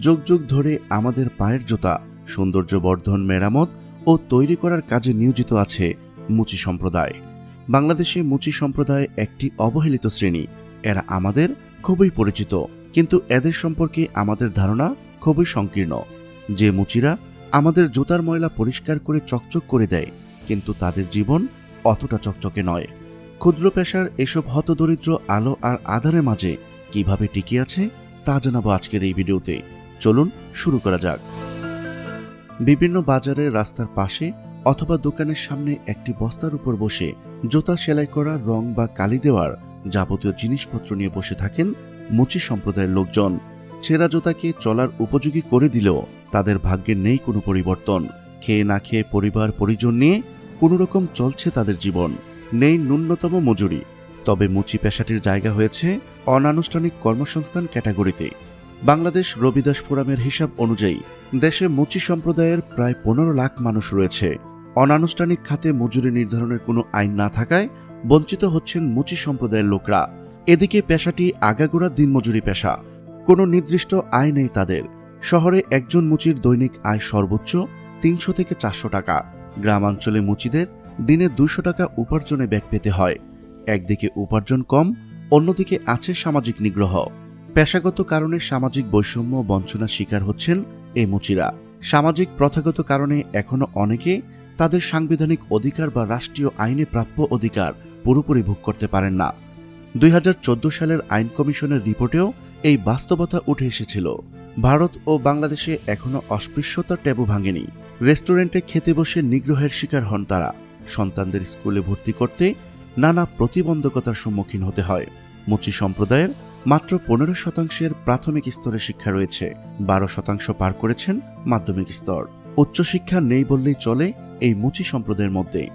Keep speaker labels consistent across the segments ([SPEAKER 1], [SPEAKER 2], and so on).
[SPEAKER 1] যুগ যুগ ধরে আমাদের পায়ের জোতা সৌন্দর্য বর্ধন মেরামত ও তৈরি করার কাজে নিয়োজিত আছে মুচি সম্প্রদায়। বাংলাদেশে মুচি সম্প্রদায় একটি অবহেলিত শ্রেণি। এরা আমাদের খুবই পরিচিত, কিন্তু এদের সম্পর্কে আমাদের ধারণা খুবই সংকীর্ণ। যে মুচিরা আমাদের জুতার ময়লা পরিষ্কার করে চকচক করে দেয়, কিন্তু তাদের জীবন অতটা চকচকে নয়। ক্ষুদ্র পেশার এসব হতদরিদ্র আলো আর আধারের মাঝে কীভাবে টিকে আছে তা জানাব আজকের এই ভিডিওতে। চলুন শুরু করা যাক। বিভিন্ন বাজারে রাস্তার পাশে অথবা দোকানের সামনে একটি বস্তার উপর বসে জোতা সেলাই করা, রং বা কালি দেওয়ার যাবতীয় জিনিসপত্র নিয়ে বসে থাকেন মুচি সম্প্রদায়ের লোকজন। ছেঁড়া জোতাকে চলার উপযোগী করে দিলেও তাদের ভাগ্যে নেই কোনো পরিবর্তন। খেয়ে না খেয়ে পরিবার পরিজন নিয়ে কোনো রকম চলছে তাদের জীবন। নেই ন্যূনতম মজুরি। তবে মুচি পেশাটির জায়গা হয়েছে অনানুষ্ঠানিক কর্মসংস্থান ক্যাটাগরিতে। বাংলাদেশ রবিদাস ফোরামের হিসাব অনুযায়ী দেশে মুচি সম্প্রদায়ের প্রায় পনেরো লাখ মানুষ রয়েছে। অনানুষ্ঠানিক খাতে মজুরি নির্ধারণের কোনো আইন না থাকায় বঞ্চিত হচ্ছেন মুচি সম্প্রদায়ের লোকরা। এদিকে পেশাটি আগাগোড়া দিনমজুরি পেশা। কোনো নির্দিষ্ট আয় নেই তাদের। শহরে একজন মুচির দৈনিক আয় সর্বোচ্চ তিনশো থেকে চারশো টাকা। গ্রামাঞ্চলে মুচিদের দিনে দুশো টাকা উপার্জনে ব্যাগ পেতে হয়। একদিকে উপার্জন কম, অন্যদিকে আছে সামাজিক নিগ্রহ। পেশাগত কারণে সামাজিক বৈষম্য বঞ্চনার শিকার হচ্ছেন এই মুচিরা। সামাজিক প্রথাগত কারণে এখনও অনেকে তাদের সাংবিধানিক অধিকার বা রাষ্ট্রীয় আইনে প্রাপ্য অধিকার পুরোপুরি ভোগ করতে পারেন না। দুই হাজার চোদ্দ সালের আইন কমিশনের রিপোর্টেও এই বাস্তবতা উঠে এসেছিল। ভারত ও বাংলাদেশে এখনও অস্পৃশ্যতার ট্যাবু ভাঙেনি। রেস্টুরেন্টে খেতে বসে নিগ্রহের শিকার হন তারা। সন্তানদের স্কুলে ভর্তি করতে নানা প্রতিবন্ধকতার সম্মুখীন হতে হয়। মুচি সম্প্রদায়ের মাত্র পনেরো শতাংশের প্রাথমিক স্তরে শিক্ষা রয়েছে। বারো শতাংশ পার করেছেন মাধ্যমিক স্তর। উচ্চশিক্ষা নেই বললেই চলে এই মুচি সম্প্রদায়ের মধ্যে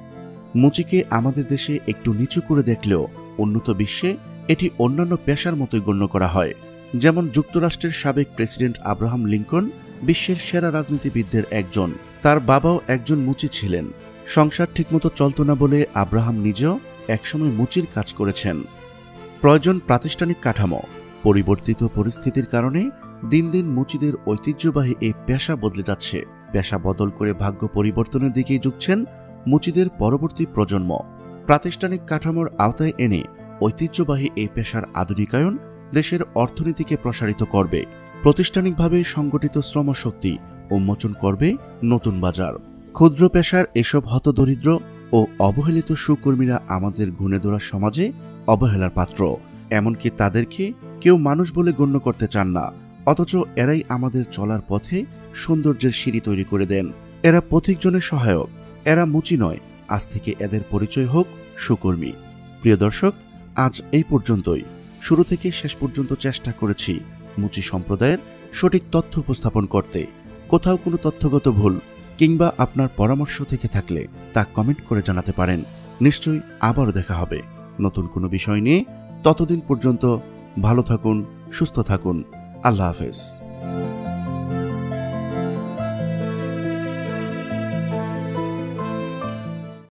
[SPEAKER 1] মুচিকে আমাদের দেশে একটু নিচু করে দেখলেও উন্নত বিশ্বে এটি অন্যান্য পেশার মতোই গণ্য করা হয়। যেমন যুক্তরাষ্ট্রের সাবেক প্রেসিডেন্ট আব্রাহাম লিঙ্কন বিশ্বের সেরা রাজনীতিবিদদের একজন। তার বাবাও একজন মুচি ছিলেন। সংসার ঠিকমতো চলত না বলে আব্রাহাম নিজেও একসময় মুচির কাজ করেছেন। প্রয়োজন প্রাতিষ্ঠানিক কাঠামো, পরিবর্তিত পরিস্থিতির কারণে দিন দিন মুচিদের ঐতিহ্যবাহী এই পেশা বদলে যাচ্ছে। পেশা বদল করে ভাগ্য পরিবর্তনের দিকেই ঝুঁকছেন মুচিদের পরবর্তী প্রজন্ম। প্রাতিষ্ঠানিক কাঠামোর আওতায় এনে ঐতিহ্যবাহী এই পেশার আধুনিকায়ন দেশের অর্থনীতিকে প্রসারিত করবে। প্রতিষ্ঠানিকভাবে সংগঠিত শ্রমশক্তি উন্মোচন করবে নতুন বাজার। ক্ষুদ্র পেশার এসব হতদরিদ্র ও অবহেলিত সুকর্মীরা আমাদের গুণে ধরা সমাজে অবহেলার পাত্র। এমনকি তাদেরকে কেউ মানুষ বলে গণ্য করতে চান না। অথচ এরাই আমাদের চলার পথে সৌন্দর্যের সিঁড়ি তৈরি করে দেন। এরা পথিকজনের সহায়ক। এরা মুচি নয়। আজ থেকে এদের পরিচয় হোক সুকর্মী। প্রিয় দর্শক, আজ এই পর্যন্তই। শুরু থেকে শেষ পর্যন্ত চেষ্টা করেছি মুচি সম্প্রদায়ের সঠিক তথ্য উপস্থাপন করতে। কোথাও কোনো তথ্যগত ভুল কিংবা আপনার পরামর্শ থেকে থাকলে তা কমেন্ট করে জানাতে পারেন। নিশ্চয়ই আবারও দেখা হবে। নতুন কোনো বিষয় নিয়ে ততদিন পর্যন্ত ভালো থাকুন, সুস্থ থাকুন। আল্লাহ হাফেজ।